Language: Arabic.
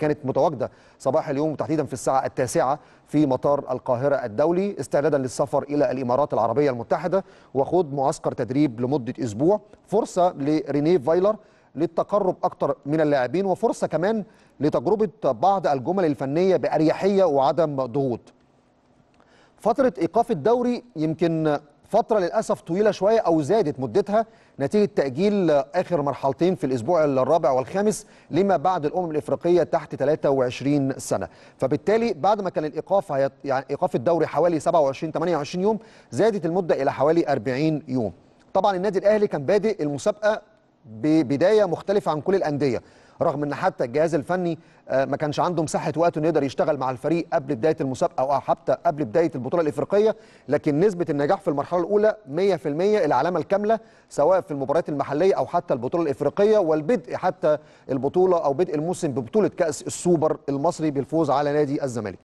كانت متواجدة صباح اليوم وتحديدا في الساعة التاسعة في مطار القاهرة الدولي استعدادا للسفر إلى الإمارات العربية المتحدة وخوض معسكر تدريب لمدة أسبوع فرصة لرينيه فايلر للتقرب أكتر من اللاعبين وفرصة كمان لتجربة بعض الجمل الفنية بأريحية وعدم ضغوط. فترة إيقاف الدوري يمكن فترة للأسف طويلة شوية أو زادت مدتها نتيجة تأجيل آخر مرحلتين في الأسبوع الرابع والخامس لما بعد الأمم الإفريقية تحت 23 سنة. فبالتالي بعد ما كان الإيقاف يعني إيقاف الدوري حوالي 27 28 يوم زادت المدة إلى حوالي 40 يوم. طبعا النادي الأهلي كان بادئ المسابقة ببداية مختلفة عن كل الأندية. رغم إن حتى الجهاز الفني آه، ما كانش عنده مساحة وقت إنه يقدر يشتغل مع الفريق قبل بداية المسابقه أو حتى قبل بداية البطولة الإفريقية. لكن نسبة النجاح في المرحلة الأولى 100% العلامه الكاملة سواء في المباريات المحلية أو حتى البطولة الإفريقية. والبدء حتى البطولة أو بدء الموسم ببطولة كأس السوبر المصري بالفوز على نادي الزمالك.